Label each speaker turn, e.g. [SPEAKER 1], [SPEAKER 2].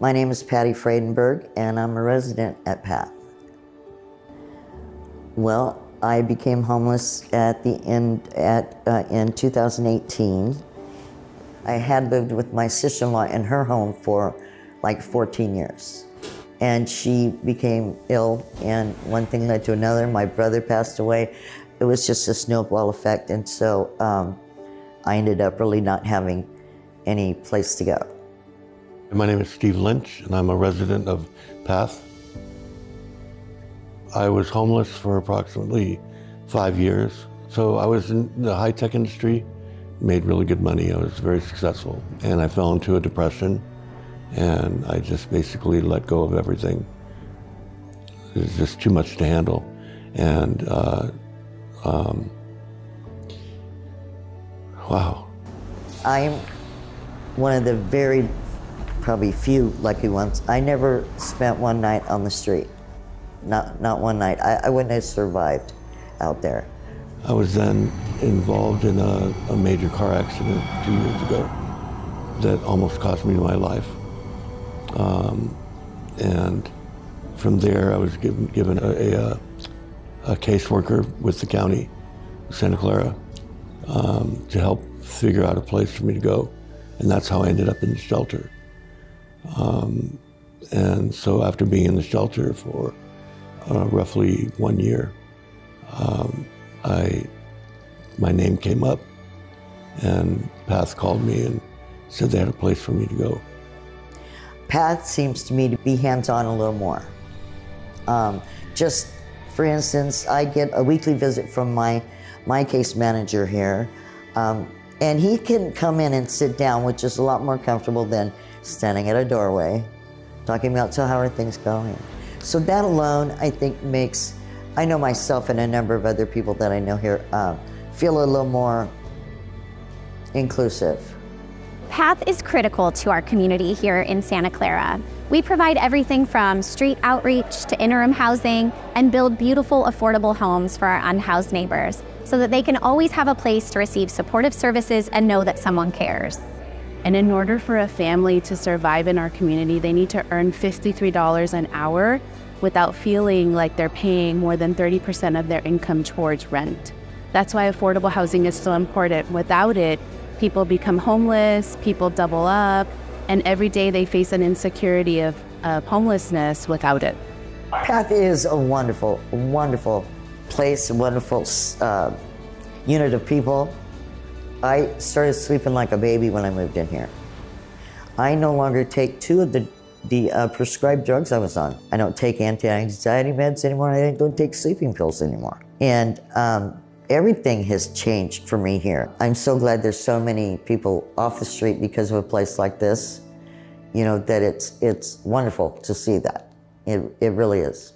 [SPEAKER 1] My name is Patty Friedenberg, and I'm a resident at Path. Well, I became homeless at the end at uh, in 2018. I had lived with my sister-in-law in her home for like 14 years, and she became ill, and one thing led to another. My brother passed away. It was just a snowball effect, and so um, I ended up really not having any place to go.
[SPEAKER 2] My name is Steve Lynch, and I'm a resident of Path. I was homeless for approximately five years. So I was in the high tech industry, made really good money. I was very successful. And I fell into a depression, and I just basically let go of everything. It was just too much to handle. And uh, um, wow.
[SPEAKER 1] I'm one of the very, probably few lucky ones. I never spent one night on the street. Not, not one night. I, I wouldn't have survived out there.
[SPEAKER 2] I was then involved in a, a major car accident two years ago that almost cost me my life. Um, and from there, I was given, given a, a, a caseworker with the county, Santa Clara, um, to help figure out a place for me to go. And that's how I ended up in the shelter. Um, and so after being in the shelter for uh, roughly one year, um, I, my name came up, and Path called me and said they had a place for me to go.
[SPEAKER 1] Path seems to me to be hands-on a little more. Um, just for instance, I get a weekly visit from my my case manager here, um, and he can come in and sit down, which is a lot more comfortable than standing at a doorway, talking about so how are things going. So that alone, I think, makes, I know myself and a number of other people that I know here uh, feel a little more inclusive.
[SPEAKER 3] PATH is critical to our community here in Santa Clara. We provide everything from street outreach to interim housing and build beautiful, affordable homes for our unhoused neighbors so that they can always have a place to receive supportive services and know that someone cares.
[SPEAKER 4] And in order for a family to survive in our community, they need to earn $53 an hour without feeling like they're paying more than 30% of their income towards rent. That's why affordable housing is so important. Without it, people become homeless, people double up, and every day they face an insecurity of, of homelessness without it.
[SPEAKER 1] Path is a wonderful, wonderful place, a wonderful uh, unit of people. I started sleeping like a baby when I moved in here. I no longer take two of the, the uh, prescribed drugs I was on. I don't take anti-anxiety meds anymore. I don't take sleeping pills anymore. And um, everything has changed for me here. I'm so glad there's so many people off the street because of a place like this. You know, that it's, it's wonderful to see that. It, it really is.